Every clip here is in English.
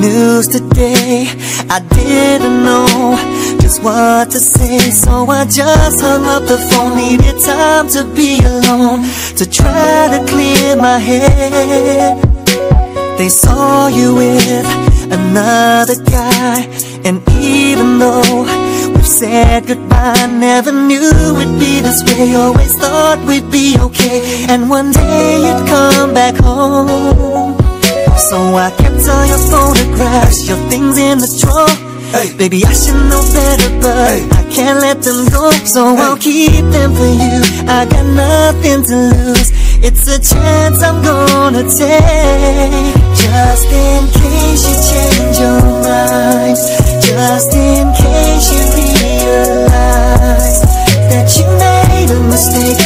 News today, I didn't know just what to say, so I just hung up the phone. Needed time to be alone to try to clear my head. They saw you with another guy, and even though we've said goodbye, never knew it'd be this way. Always thought we'd be okay, and one day you'd come back home. So I kept all your photographs, your things in the drawer. Hey. Baby, I should know better, but hey. I can't let them go. So hey. I'll keep them for you. I got nothing to lose. It's a chance I'm gonna take. Just in case you change your mind. Just in case you realize that you made a mistake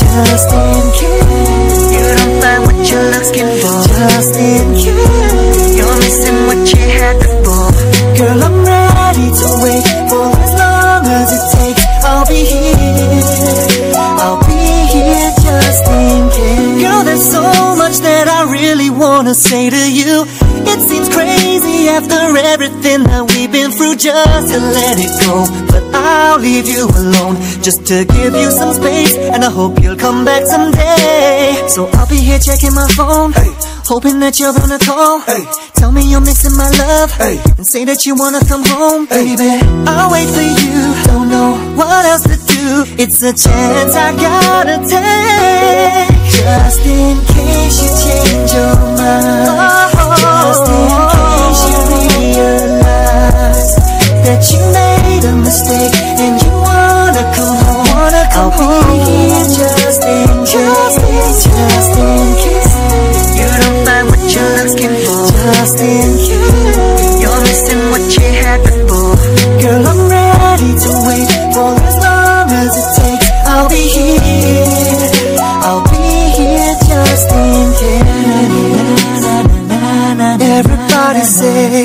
just in case you don't find what you're looking for. Just in wanna say to you. It seems crazy after everything that we've been through just to let it go. But I'll leave you alone just to give you some space. And I hope you'll come back someday. So I'll be here checking my phone. Hey. Hoping that you're gonna call. Hey. Tell me you're missing my love. Hey. And say that you wanna come home, Hey. baby. I'll wait for you. Don't know what else to do. It's a chance I gotta take. Just in made a mistake And you wanna come home. Wanna come I'll home. be here just in case. Just in case. You don't find what you're looking for. Just in case. You're missing what you had before. Girl, I'm ready to wait For as long as it takes. I'll be here. I'll be here just in case. Everybody say